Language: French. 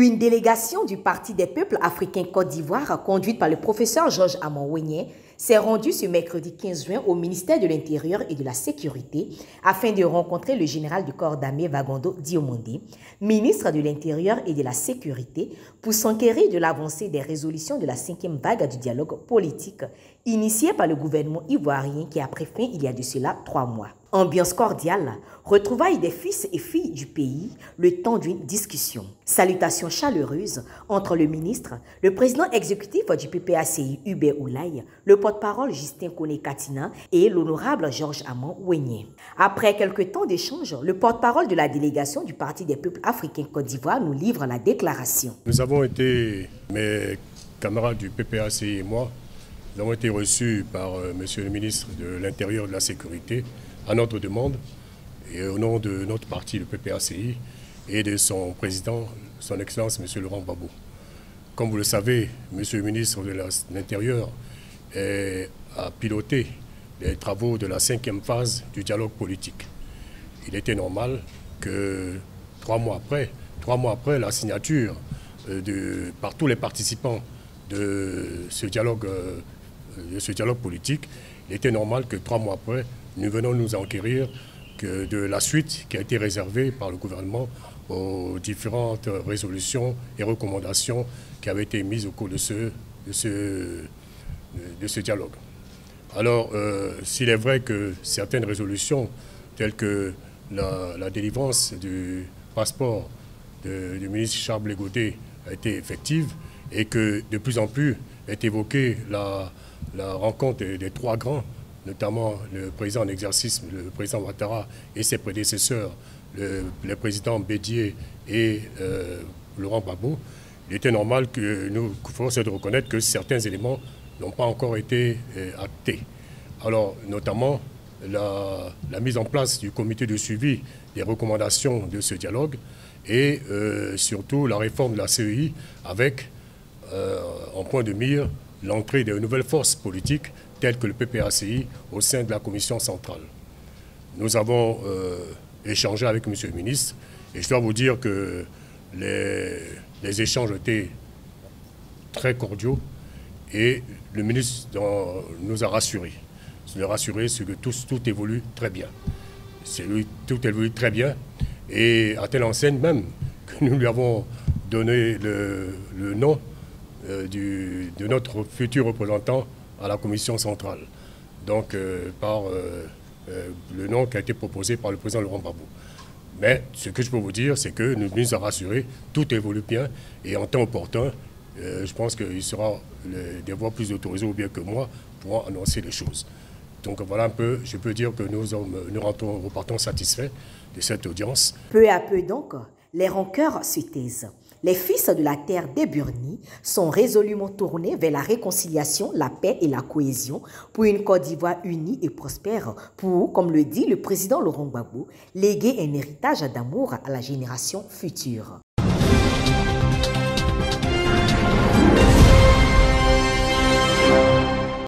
Une délégation du Parti des peuples africains Côte d'Ivoire, conduite par le professeur Georges Amon s'est rendue ce mercredi 15 juin au ministère de l'Intérieur et de la Sécurité afin de rencontrer le général du corps d'armée Vagondo Diomondé, ministre de l'Intérieur et de la Sécurité, pour s'enquérir de l'avancée des résolutions de la cinquième vague du dialogue politique initiée par le gouvernement ivoirien qui a pris fin il y a de cela trois mois. Ambiance cordiale, retrouvailles des fils et filles du pays, le temps d'une discussion. Salutations chaleureuses entre le ministre, le président exécutif du PPACI Hubert Oulaye, le porte-parole Justin Kone-Katina et l'honorable Georges Amand Ouigné. Après quelques temps d'échange, le porte-parole de la délégation du Parti des peuples africains Côte d'Ivoire nous livre la déclaration. Nous avons été, mes camarades du PPACI et moi, nous avons été reçus par. Euh, monsieur le ministre de l'Intérieur et de la Sécurité, à notre demande et au nom de notre parti, le PPACI, et de son président, son Excellence, M. Laurent Babou. Comme vous le savez, M. le ministre de l'Intérieur a piloté les travaux de la cinquième phase du dialogue politique. Il était normal que trois mois après, trois mois après la signature euh, de, par tous les participants de ce dialogue, euh, de ce dialogue politique, il était normal que trois mois après, nous venons nous enquérir de la suite qui a été réservée par le gouvernement aux différentes résolutions et recommandations qui avaient été mises au cours de ce, de ce, de ce dialogue. Alors, euh, s'il est vrai que certaines résolutions, telles que la, délivrance du passeport du ministre Charles Légodé a été effective et que de plus en plus est évoquée la, rencontre des trois grands, notamment le président en exercice, le président Ouattara et ses prédécesseurs, le, président Bédier et euh, Laurent Gbagbo, il était normal que nous fassions de reconnaître que certains éléments n'ont pas encore été euh, actés. Alors, notamment, la, mise en place du comité de suivi des recommandations de ce dialogue et euh, surtout la réforme de la CEI avec en point de mire l'entrée de nouvelles forces politiques telles que le PPACI au sein de la commission centrale. Nous avons euh, échangé avec M. le ministre et je dois vous dire que les, échanges étaient très cordiaux et le ministre nous a rassurés. Nous a rassurés que tout, évolue très bien. Tout évolue très bien et à telle enseigne même que nous lui avons donné le, le nom euh, de notre futur représentant à la commission centrale. Donc, euh, par euh, le nom qui a été proposé par le président Laurent Babou. Mais ce que je peux vous dire, c'est que nous nous a rassurés, tout évolue bien et en temps opportun, je pense qu'il sera des voix plus autorisées ou bien que moi pour annoncer les choses. Donc voilà un peu, je peux dire que nous, nous repartons satisfaits de cette audience. Peu à peu donc, les rancœurs se taisent. Les fils de la terre des Burni sont résolument tournés vers la réconciliation, la paix et la cohésion pour une Côte d'Ivoire unie et prospère pour, comme le dit le président Laurent Gbagbo, léguer un héritage d'amour à la génération future.